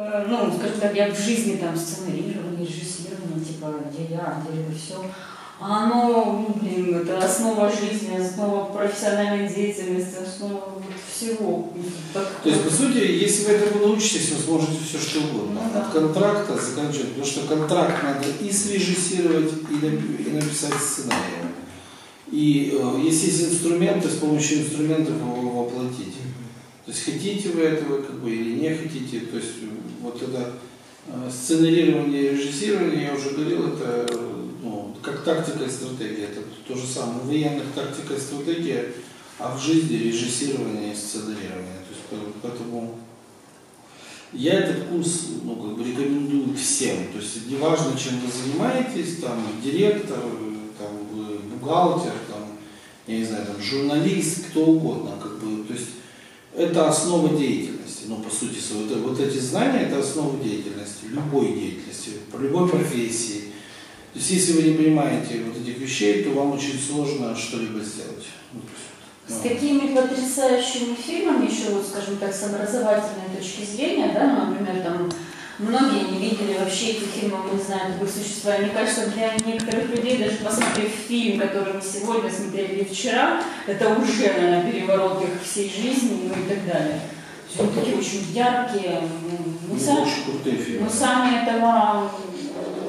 э, ну, скажем так, я в жизни там сценарирование, режиссирование, типа, где я, где все. А оно, ну, блин, это основа жизни, основа профессиональной деятельности, основа вот всего. Так, То есть, по сути, если вы этому научитесь, вы сможете все что угодно. Ну да. От контракта заканчивать. Потому что контракт надо и срежиссировать, и написать сценарий. И э, если есть инструменты, с помощью инструментов его воплотить. То есть хотите вы этого как бы или не хотите. То есть э, вот это э, сценарирование и режиссирование, я уже говорил, это э, ну, как тактика и стратегия. Это то же самое. В военных тактика и стратегия, а в жизни режиссирование и сценарирование. То есть по- поэтому я этот курс ну, как бы рекомендую всем. То есть неважно, чем вы занимаетесь, там директор, там, вы бухгалтер, там, я не знаю, там, журналист, кто угодно. Как бы, то есть это основа деятельности. Ну, по сути, вот, вот эти знания это основа деятельности, любой деятельности, любой профессии. То есть если вы не понимаете вот этих вещей, то вам очень сложно что-либо сделать. Ну, С ну, такими потрясающими фильмами, еще, вот, скажем так, с образовательной точки зрения, да, например, многие не видели вообще эти фильмы, мы не знаем об их существовании. Мне кажется, для некоторых людей, даже посмотрев фильм, который мы сегодня смотрели или вчера, это уже, наверное, переворот их всей жизни, ну и так далее. Они такие очень яркие. ну, Мы, ну, сами, очень крутые фильмы. мы сами этого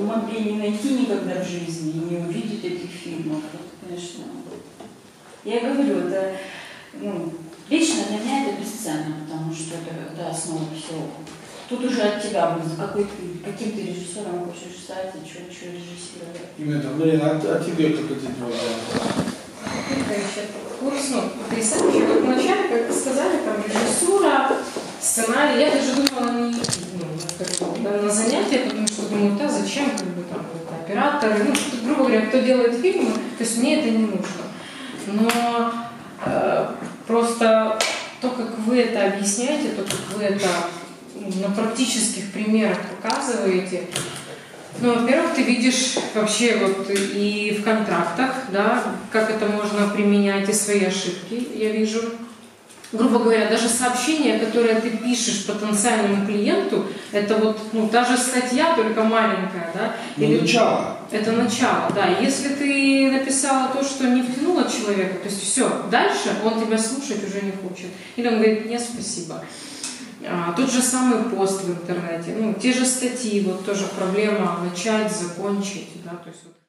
могли не найти никогда в жизни и не увидеть этих фильмов. Это, конечно, я говорю, это ну, лично для меня это бесценно, потому что это, это основа всего. Тут уже от тебя будет, какой каким ты режиссером хочешь стать и что, что режиссировать. Именно, Марина, а, а тебе как это делать? Курс, ну, потрясающий. Вот вначале, как сказали, там режиссура, сценарий. Я даже думала не ну, как бы, да, на занятия, потому что думаю, да, зачем, как бы там это операторы, ну, что, грубо говоря, кто делает фильмы, то есть мне это не нужно. Но э, просто то, как вы это объясняете, то, как вы это ну, на практических примерах показываете, ну, во-первых, ты видишь вообще вот и в контрактах, да, как это можно применять, и свои ошибки, я вижу. Грубо говоря, даже сообщение, которое ты пишешь потенциальному клиенту, это вот ну, та же статья, только маленькая, да? Ну, начало. Это начало, да. Если ты написала то, что не втянуло человека, то есть все, дальше он тебя слушать уже не хочет. Или он говорит, нет, спасибо. А, тот же самый пост в интернете, ну, те же статьи, вот тоже проблема начать, закончить, да, то есть вот